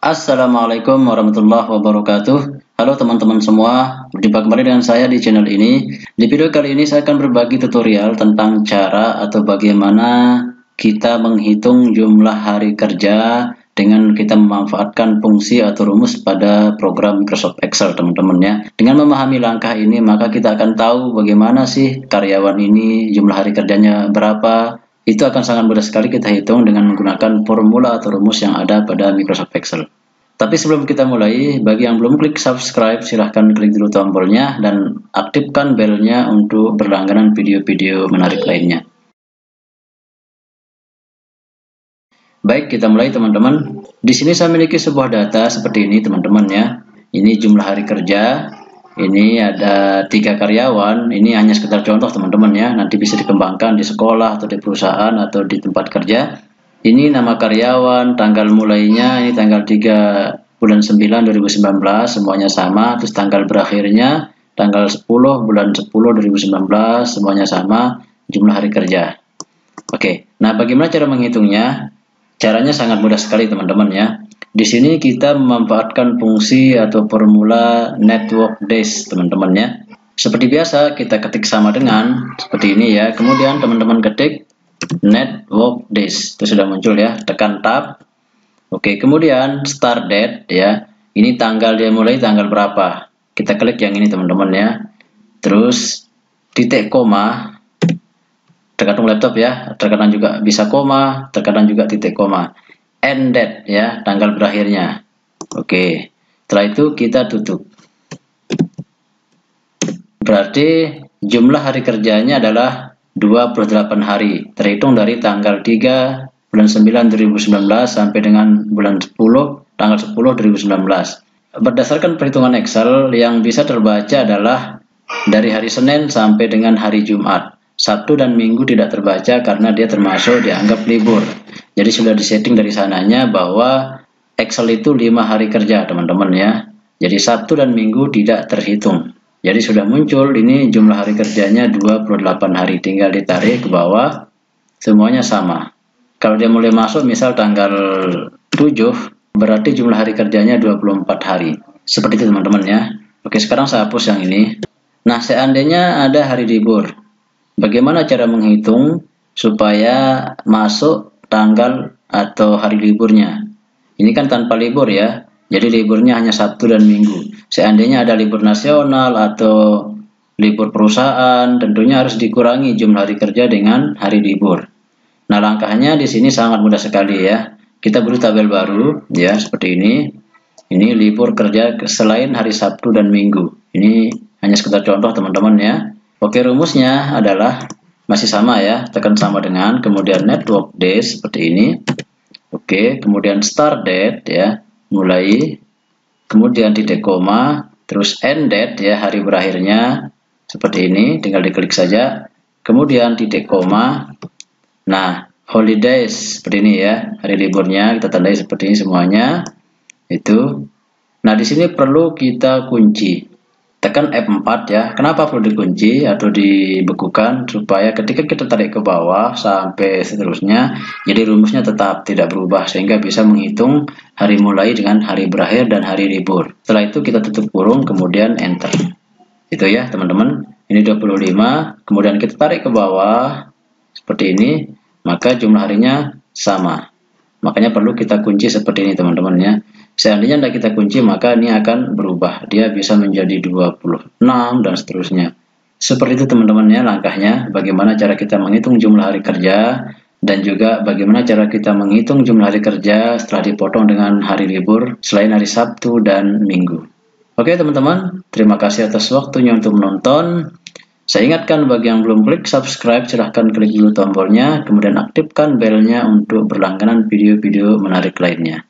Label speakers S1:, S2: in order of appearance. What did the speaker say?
S1: Assalamualaikum warahmatullahi wabarakatuh. Halo teman-teman semua Berjumpa kembali dengan saya di channel ini. Di video kali ini saya akan berbagi tutorial Tentang cara atau bagaimana Kita menghitung jumlah hari kerja Dengan kita memanfaatkan fungsi atau rumus pada program Microsoft Excel teman-teman ya. Dengan memahami langkah ini Maka kita akan tahu bagaimana sih karyawan ini Jumlah hari kerjanya berapa itu akan sangat mudah sekali kita hitung dengan menggunakan formula atau rumus yang ada pada Microsoft Excel. Tapi sebelum kita mulai, bagi yang belum klik subscribe, silahkan klik dulu tombolnya dan aktifkan belnya untuk berlangganan video-video menarik lainnya. Baik, kita mulai teman-teman. Di sini saya memiliki sebuah data seperti ini teman-teman ya. Ini jumlah hari kerja, ini ada tiga karyawan ini hanya sekedar contoh teman-teman ya. Nanti bisa dikembangkan di sekolah atau di perusahaan atau di tempat kerja. Ini nama karyawan tanggal mulainya ini tanggal 3 bulan 9 2019 semuanya sama. Terus tanggal berakhirnya tanggal 10 bulan 10 2019 semuanya sama jumlah hari kerja. Oke nah bagaimana cara menghitungnya? Caranya sangat mudah sekali teman-teman ya di sini kita memanfaatkan fungsi atau formula network days teman-teman ya. Seperti biasa kita ketik sama dengan seperti ini ya. Kemudian teman-teman ketik network days. Itu sudah muncul ya. Tekan tab. Oke, kemudian start date ya. Ini tanggal dia mulai tanggal berapa. Kita klik yang ini teman-teman ya. Terus titik koma tergantung laptop ya terkadang juga bisa koma terkadang juga titik koma end date ya, tanggal berakhirnya. Oke. Setelah itu kita tutup. Berarti jumlah hari kerjanya adalah 28 hari, terhitung dari tanggal 3 bulan 9 2019 sampai dengan bulan 10 tanggal 10 2019. Berdasarkan perhitungan Excel yang bisa terbaca adalah dari hari Senin sampai dengan hari Jumat. Sabtu dan Minggu tidak terbaca karena dia termasuk dianggap libur. Jadi sudah disetting dari sananya bahwa Excel itu lima hari kerja teman-teman ya. Jadi Sabtu dan Minggu tidak terhitung. Jadi sudah muncul ini jumlah hari kerjanya 28 hari. Tinggal ditarik ke bawah. Semuanya sama. Kalau dia mulai masuk misal tanggal 7 berarti jumlah hari kerjanya 24 hari. Seperti itu teman-teman ya. Oke sekarang saya hapus yang ini. Nah seandainya ada hari libur Bagaimana cara menghitung supaya masuk tanggal atau hari liburnya? Ini kan tanpa libur ya. Jadi liburnya hanya Sabtu dan Minggu. Seandainya ada libur nasional atau libur perusahaan, tentunya harus dikurangi jumlah hari kerja dengan hari libur. Nah, langkahnya di sini sangat mudah sekali ya. Kita beri tabel baru ya seperti ini. Ini libur kerja selain hari Sabtu dan Minggu. Ini hanya sekedar contoh teman-teman ya. Oke, rumusnya adalah masih sama ya, tekan sama dengan kemudian network days seperti ini. Oke, kemudian start date ya, mulai kemudian titik koma, terus end date ya, hari berakhirnya seperti ini, tinggal diklik saja. Kemudian titik koma. Nah, holidays seperti ini ya, hari liburnya kita tandai seperti ini semuanya. Itu. Nah, di sini perlu kita kunci tekan F4 ya. Kenapa perlu dikunci atau dibekukan supaya ketika kita tarik ke bawah sampai seterusnya, jadi rumusnya tetap tidak berubah sehingga bisa menghitung hari mulai dengan hari berakhir dan hari libur. Setelah itu kita tutup kurung kemudian enter. Itu ya teman-teman. Ini 25, kemudian kita tarik ke bawah seperti ini, maka jumlah harinya sama. Makanya perlu kita kunci seperti ini teman-teman ya. Seandainya tidak kita kunci, maka ini akan berubah. Dia bisa menjadi 26 dan seterusnya. Seperti itu teman-teman ya langkahnya. Bagaimana cara kita menghitung jumlah hari kerja dan juga bagaimana cara kita menghitung jumlah hari kerja setelah dipotong dengan hari libur selain hari Sabtu dan Minggu. Oke teman-teman, terima kasih atas waktunya untuk menonton. Saya ingatkan bagi yang belum klik subscribe, silahkan klik dulu tombolnya, kemudian aktifkan belnya untuk berlangganan video-video menarik lainnya.